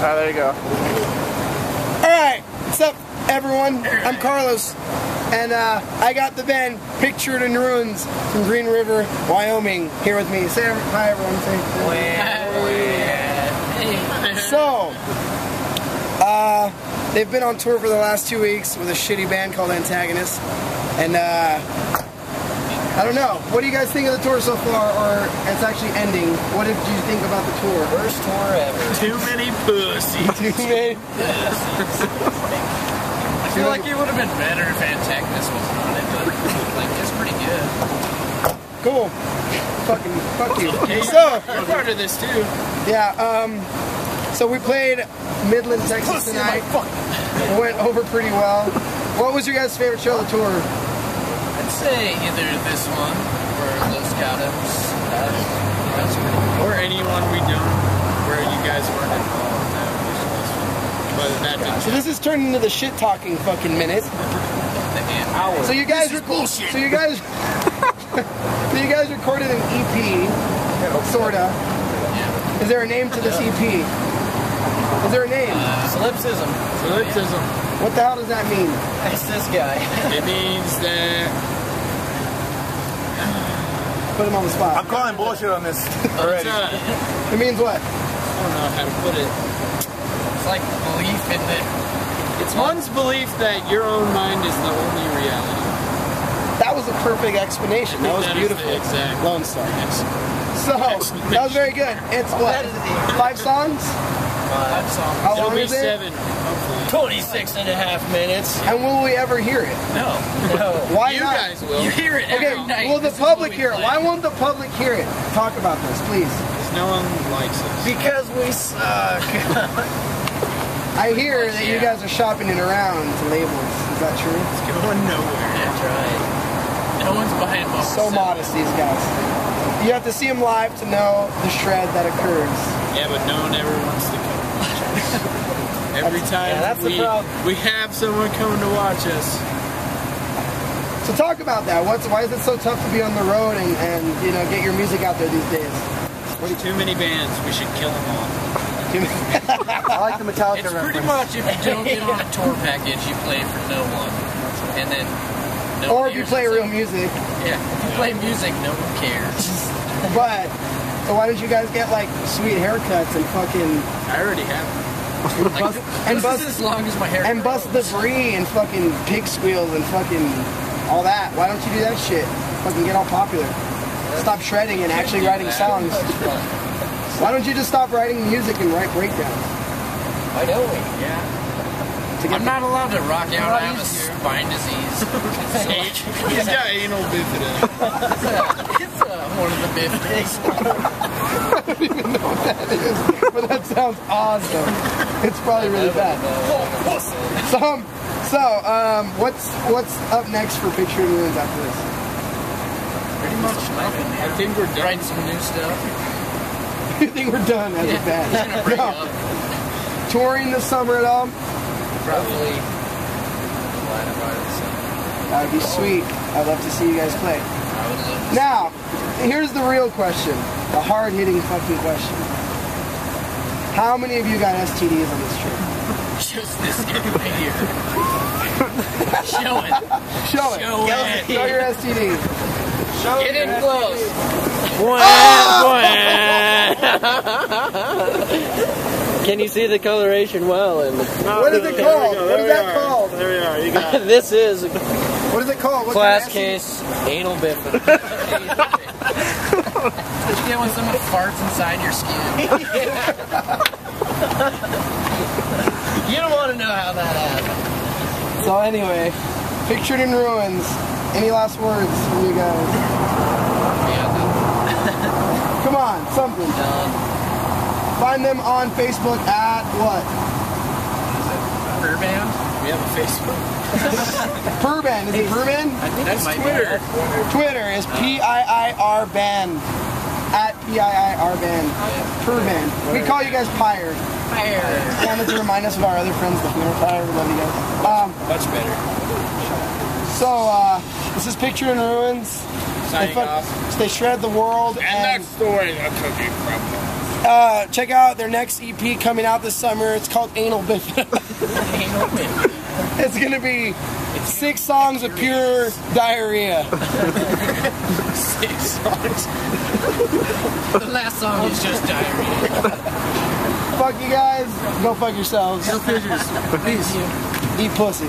Oh, there you go. Alright, what's up everyone? I'm Carlos and uh, I got the band Picture it in Ruins from Green River, Wyoming here with me. Say hi everyone. Say, so, uh, they've been on tour for the last two weeks with a shitty band called Antagonist and uh, I don't know. What do you guys think of the tour so far, or it's actually ending? What did you think about the tour? Worst tour ever. Too many pussies. Too many. I feel like it would have been better if Antagonist wasn't on it, but like it's pretty good. Cool. Fucking fuck you. So, You're part of this too. yeah, um, so we played Midland, Texas tonight. It went over pretty well. What was your guys' favorite show of the tour? I'd say either this one or Los Gatos. That, that's pretty good. Or anyone we don't, where you guys weren't involved. That was this one. But that didn't So this is turned into the shit talking fucking minute. The hand. So you guys, so you guys, so you guys recorded an EP, sorta. Yeah. Is there a name to this EP? Is there a name? Uh, Solipsism. Solipsism. What the hell does that mean? That's this guy. It means that Put him on the spot. I'm calling bullshit on this it's, already. uh, It means what? I don't know how to put it. It's like belief in it. It's one's belief that your own mind is the only reality. That was a perfect explanation. That was That is the beautiful. exact- Lone Star. Yes. So that was very good. It's what? Five songs? Five. How It'll long be is it? seven, hopefully. 26 and a half minutes. And will we ever hear it? No. No. Why You not? guys will. You hear it Okay, every night. will the This public hear it? Why won't the public hear it? Talk about this, please. Because no one likes us. Because we suck. I hear that you guys are shopping it around to labels. Is that true? It's going nowhere. That's right. No one's buying most. So modest, these guys. You have to see them live to know the shred that occurs. Yeah, but no one ever wants to come watch us. Every time yeah, that's the we, problem. we have someone coming to watch us. So talk about that. What's why is it so tough to be on the road and, and you know get your music out there these days? Too many bands. We should kill them all. I like the Metallica It's pretty much if you don't get on a tour package, you play for no one, and then. No or if you play real music. Yeah, if you play music, no one cares. But so why don't you guys get like sweet haircuts and fucking I already have. them. and bust and bust as long as my hair. and bust grows. debris and fucking pig squeals and fucking all that. Why don't you do that shit? Fucking get all popular. Stop shredding and actually writing songs. Why don't you just stop writing music and write breakdowns? Why don't we? Yeah. I'm not allowed to rock out. lot I have a easier. spine disease. He's got anal bifida. it's uh, one of the bifidus. but that sounds awesome. It's probably really bad. So, um, so um, what's what's up next for Picture and Ruins after this? Pretty much nothing. I think we're done. Writing some new stuff. You think we're done as a It's band? No. up. Touring this summer at all? Probably. Line of artists. That would be sweet. I'd love to see you guys play. I would love to Now, here's the real question. The hard-hitting fucking question. How many of you got STDs on this trip? Just this guy right here. Show it. Show it. Show it. Show your STDs. Get in close. Can you see the coloration well? And What is it called? What is that called? There we are. You got it. this is What is it called? What class case anal bifida. What you get when someone farts inside your skin? You don't want to know how that happened. So anyway, Picture it in Ruins. Any last words from you guys? Yeah, Come on, something. Find them on Facebook at what? the Fur band? We have a Facebook. Purban. Is it Purban? I think That's it Twitter. Twitter is P-I-I-R band. At P-I-I-R band. Purban. We call you guys Pyre. Fire. Wanted to remind us of our other friends, the Flair Pyre. We love you guys. Um, Much better. so, uh, this is Picture in Ruins. Signing They fuck- off. They shred the world And and that story I took you from. Uh, check out their next EP coming out this summer. It's called Anal Bifida. it's gonna be six songs of pure diarrhea. Six songs. the last song is just diarrhea. Fuck you guys. Go fuck yourselves. No fidgets. Peace. Eat pussy.